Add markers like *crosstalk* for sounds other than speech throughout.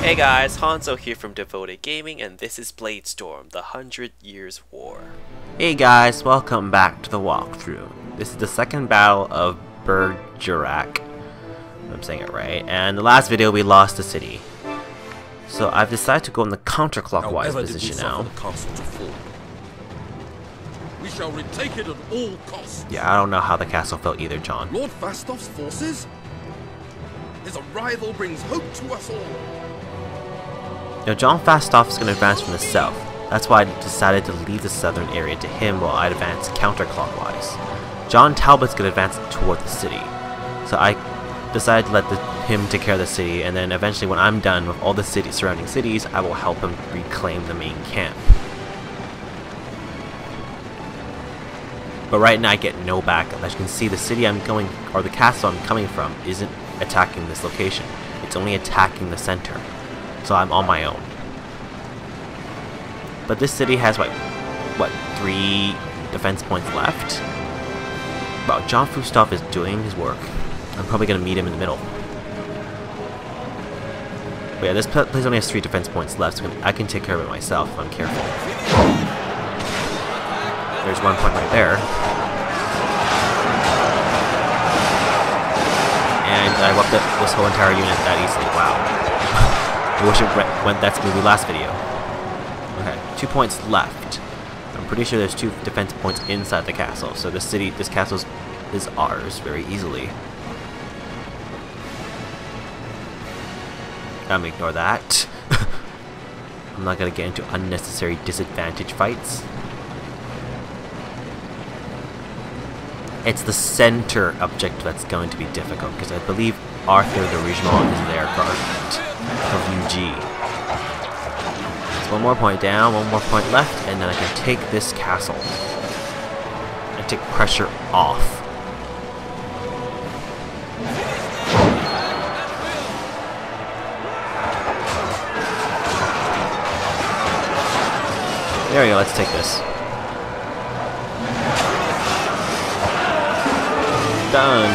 Hey guys, Hanzo here from Devoted Gaming, and this is Bladestorm, the Hundred Years War. Hey guys, welcome back to the walkthrough. This is the second battle of Bergerac. I'm saying it right. And the last video we lost the city. So I've decided to go in the counterclockwise However position now. suffer the castle to fall. We shall retake it at all costs. Yeah, I don't know how the castle felt either, John. Lord Fastolf's forces? His arrival brings hope to us all. Now, John Fastolf is going to advance from the south. That's why I decided to leave the southern area to him while I advance counterclockwise. John Talbot's going to advance toward the city. So I decided to let the, him take care of the city, and then eventually when I'm done with all the city, surrounding cities, I will help him reclaim the main camp. But right now I get no backup. As you can see, the city I'm going, or the castle I'm coming from, isn't attacking this location. It's only attacking the center. So I'm on my own. But this city has like, what, three defense points left? Well, John Fastolf is doing his work. I'm probably gonna meet him in the middle. But yeah, this place only has three defense points left, so I can take care of it myself if I'm careful. There's one point right there. And I wiped up this whole entire unit that easily. Wow. I wish it went that smoothly last video. Okay, two points left. I'm pretty sure there's two defense points inside the castle, so this city, this castle is- ours very easily. I'm gonna ignore that. *laughs* I'm not gonna get into unnecessary disadvantage fights. It's the center object that's going to be difficult, because I believe Arthur de Rougemont is their guardian of You Ji. So one more point down, one more point left, and then I can take this castle. And take pressure off. There we go, let's take this. Done.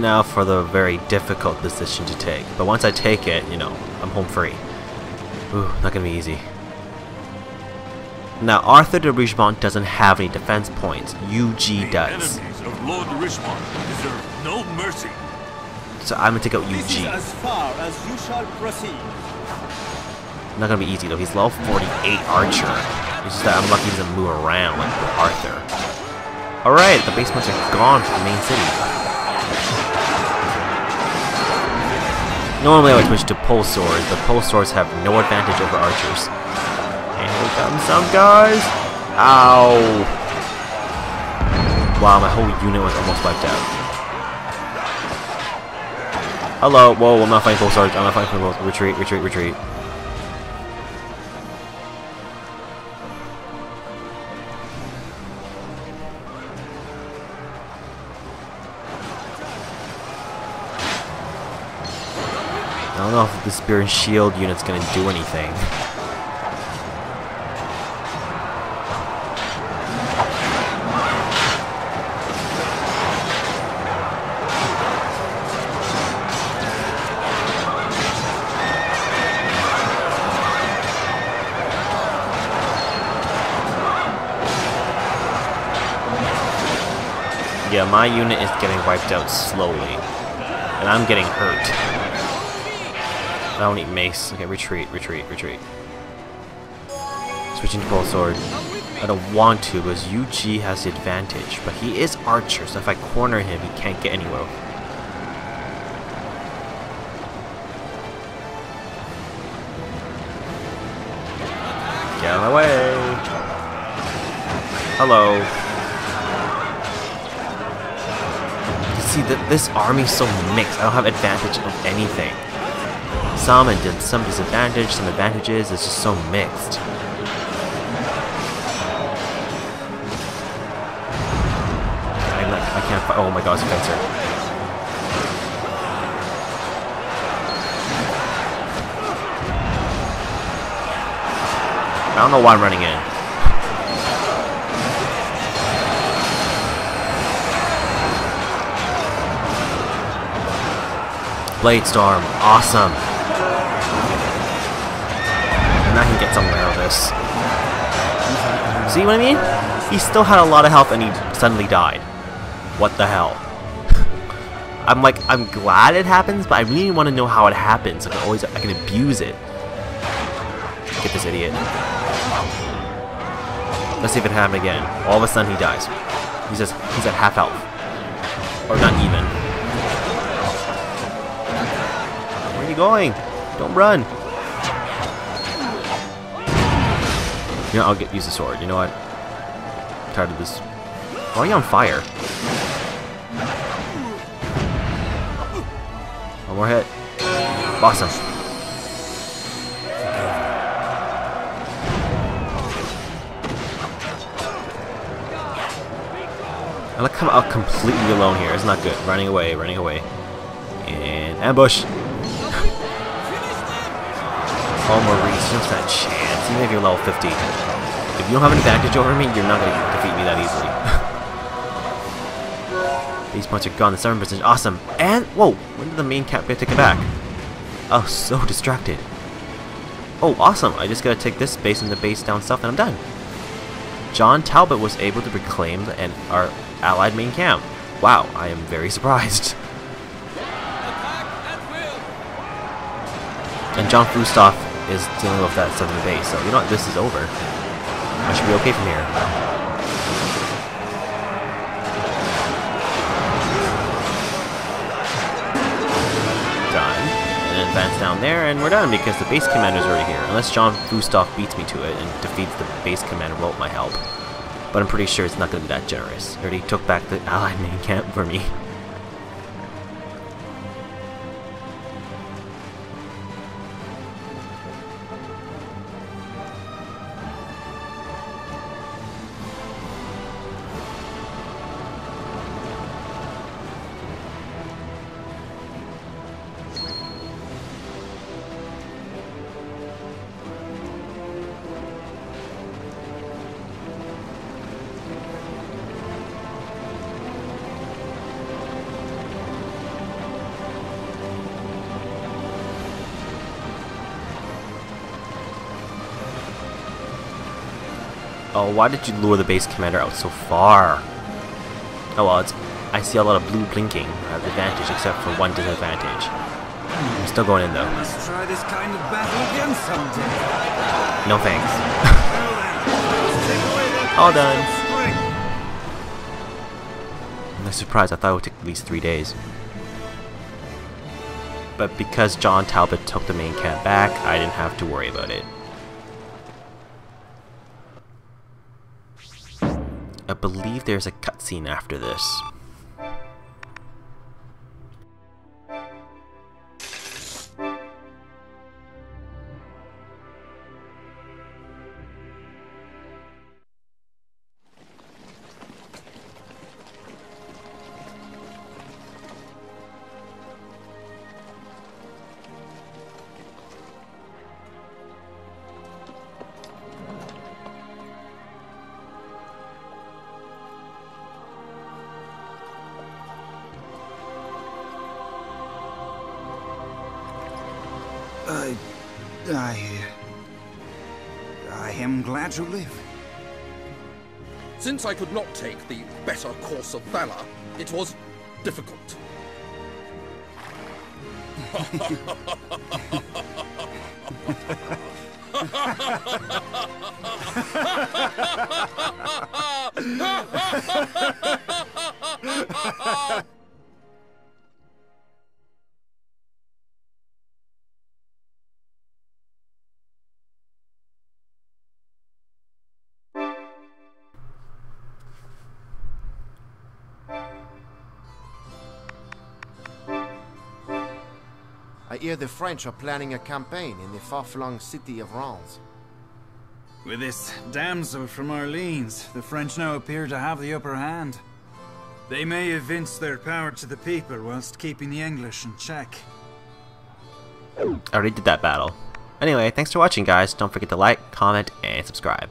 Now for the very difficult decision to take. But once I take it, you know, I'm home free. Ooh, not gonna be easy. Now, Arthur de Rougemont doesn't have any defense points. You Ji does. Enemies of Lord Richemont deserve no mercy. So I'm gonna take out This You Ji. as far as you shall proceed. Not gonna be easy though. He's level 48 archer. It's just that I'm lucky he doesn't move around like Arthur. Alright, the basements are gone from the main city. Normally I would switch to pole swords, but pole swords have no advantage over archers. And here come some guys! Ow! Wow, my whole unit was almost wiped out. Hello, whoa, I'm not fighting pole swords, I'm not fighting pole swords. Retreat, retreat, retreat. The Spear and Shield unit's gonna do anything. Yeah, my unit is getting wiped out slowly. And I'm getting hurt. I don't need mace. Okay, retreat, retreat, retreat. Switching to pole sword. I don't want to because You Ji has the advantage, but he is archer, so if I corner him, he can't get anywhere. Get out of my way! Hello. You see, that this army's so mixed. I don't have advantage of anything. Some and some disadvantage, some advantages. It's just so mixed. I, like, I can't fight. Oh my god, fencer. I don't know why I'm running in. Bladestorm, awesome. Can get of this. See what I mean? He still had a lot of health and he suddenly died. What the hell? *laughs* I'm like, I'm glad it happens, but I really want to know how it happens. I can always, I can abuse it. Get this idiot. Let's see if it happens again. All of a sudden he dies. He's just, he's at half health. Or not even. Where are you going? Don't run. You know, I'll get use the sword. You know what? I'm tired of this. Why are you on fire? One more hit. Awesome. I like come out completely alone here. It's not good. Running away, running away. And ambush. Oh, Maurice, you don't stand a chance. Even if you're level 50. If you don't have an advantage over me, you're not going to defeat me that easily. *laughs* These points are gone. The 7% awesome. And, whoa, when did the main cap get taken back? Oh, so distracted. Oh, awesome. I just got to take this base and the base down south and I'm done. John Talbot was able to reclaim and our allied main camp. Wow, I am very surprised. *laughs* And John Fastolf is dealing with that southern base, so you know what, this is over. I should be okay from here. Done. And advance down there, and we're done because the base commander's already here. Unless John Fastolf beats me to it and defeats the base commander without my help. But I'm pretty sure it's not going to be that generous. Already took back the allied main camp for me. Oh, why did you lure the base commander out so far? Oh well, it's, I see a lot of blue blinking. I have advantage except for one disadvantage. I'm still going in though. Let's try this kind of battle again someday. No thanks. *laughs* All done. I'm not surprised, I thought it would take at least three days. But because John Talbot took the main camp back, I didn't have to worry about it. I believe there's a cutscene after this. I... I am glad to live. Since I could not take the better course of valor, it was difficult. *laughs* hear the French are planning a campaign in the far-flung city of Reims. With this damsel from Orleans, the French now appear to have the upper hand. They may evince their power to the people whilst keeping the English in check. I already did that battle. Anyway, thanks for watching guys. Don't forget to like, comment, and subscribe.